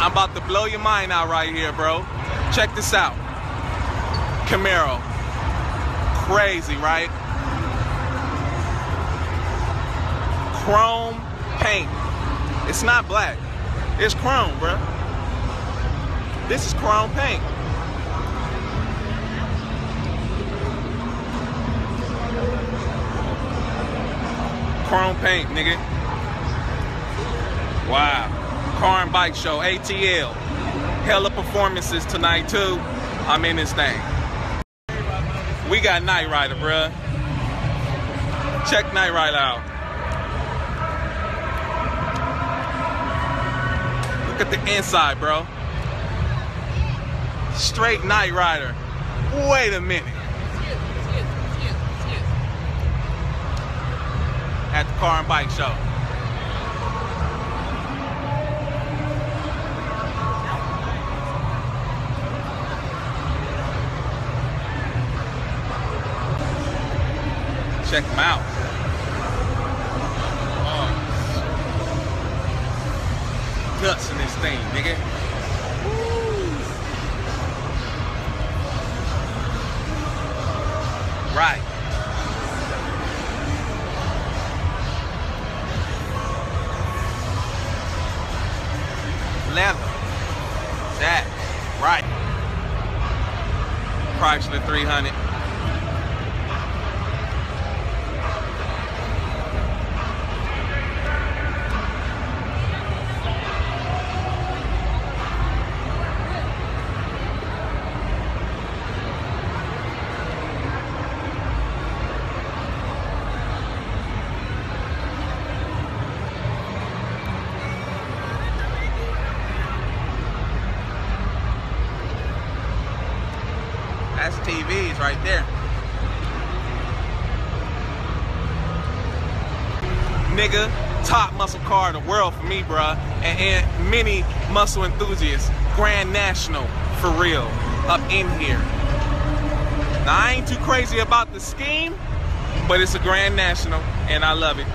I'm about to blow your mind out right here, bro. Check this out. Camaro. Crazy, right? Chrome paint. It's not black. It's chrome, bro. This is chrome paint. Chrome paint, nigga. Wow. Car and Bike Show, ATL. Hella performances tonight, too. I'm in this thing. We got Knight Rider, bruh. Check Knight Rider out. Look at the inside, bro. Straight Knight Rider. Wait a minute. At the Car and Bike Show. Check them out. Oh. Nuts in this thing, nigga. Right. Leather. That. Right. Chrysler 300. That's TVs right there. Nigga, top muscle car in the world for me, bruh. And, and many muscle enthusiasts. Grand National, for real, up in here. Now, I ain't too crazy about the scheme, but it's a Grand National, and I love it.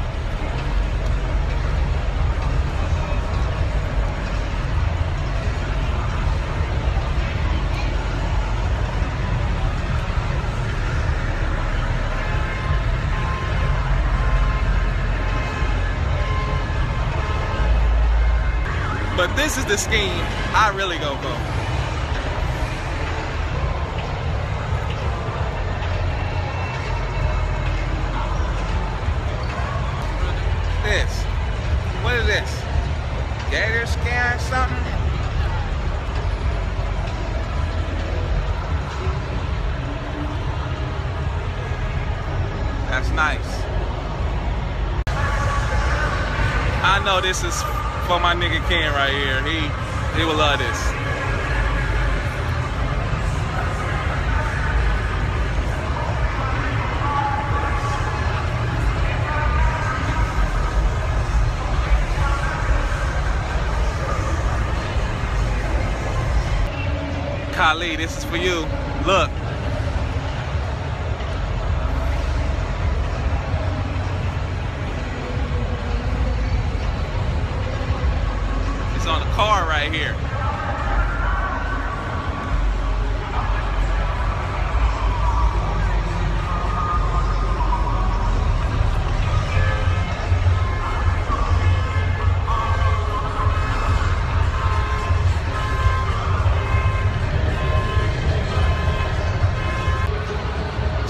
This is the scheme I really go for. This. What is this? Gator scan or something? That's nice. I know this is for my nigga Ken right here. He he will love this. Kali, this is for you. Look.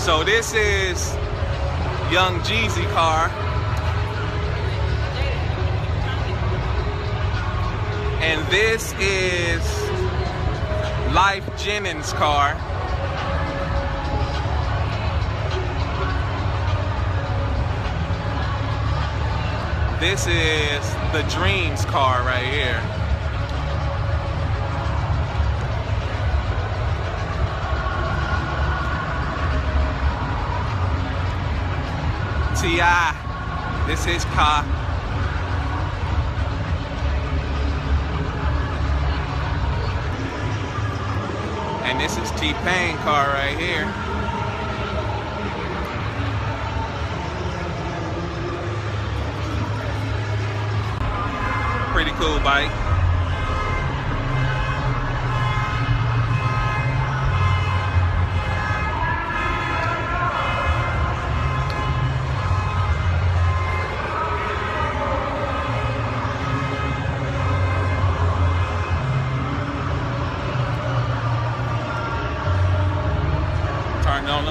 So this is Young Jeezy car. And this is Lyfe Jennings car. This is the Dreams car right here. T.I. This is car. And this is T-Pain car right here. Pretty cool bike.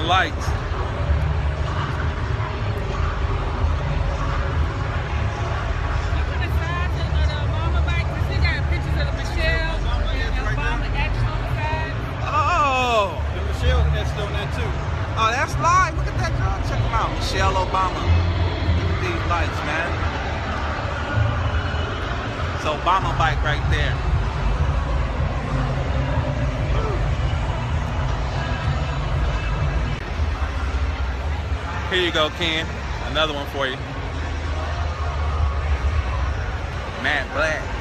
Lights. Oh, The Michelle etched on that too. oh, that's live. Look at that girl. Check them out. Michelle Obama. Look at these lights, man. It's Obama bike right there. Here you go, Ken. Another one for you. Matt Black.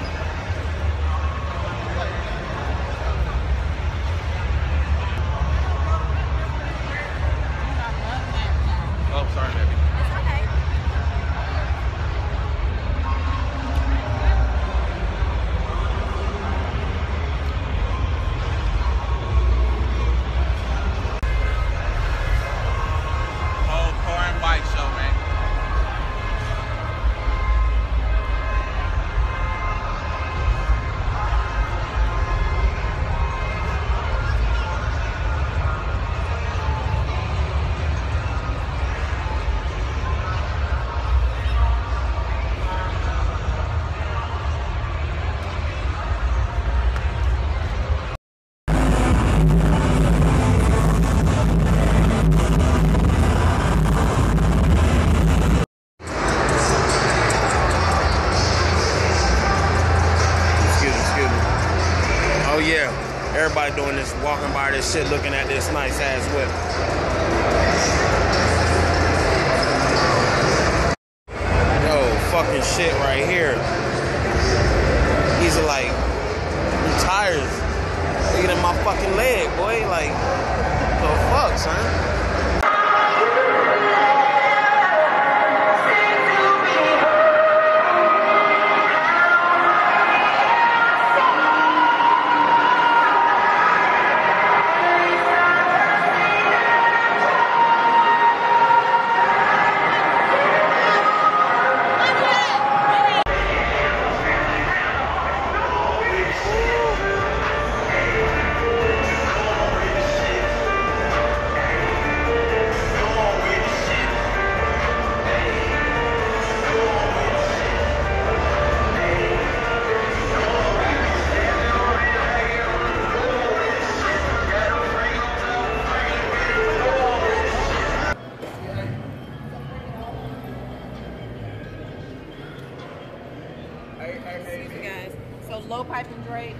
Everybody doing this, walking by this shit, looking at this nice ass whip. Yo, fucking shit right here. These are like tires. Look at my fucking leg, boy. Like, the fuck, son? Excuse me, guys. So low pipe and Drake.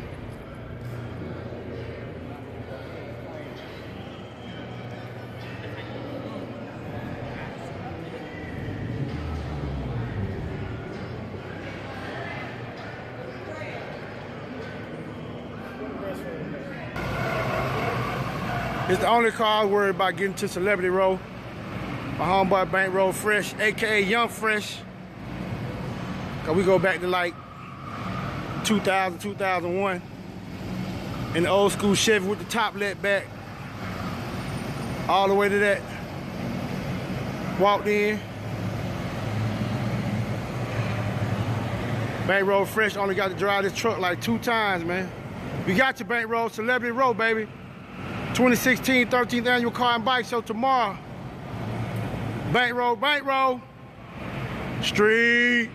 It's the only car I worry about getting to Celebrity Row. My homeboy Bankroll Fresh, aka Young Fresh. Cause we go back to like 2000, 2001. In the old school Chevy with the top let back. All the way to that. Walked in. Bankroll Fresh only got to drive this truck like two times, man. We got your Bankroll, Celebrity Row, baby. 2016 13th annual car and bike show tomorrow. Bankroll, Bank Road. Street.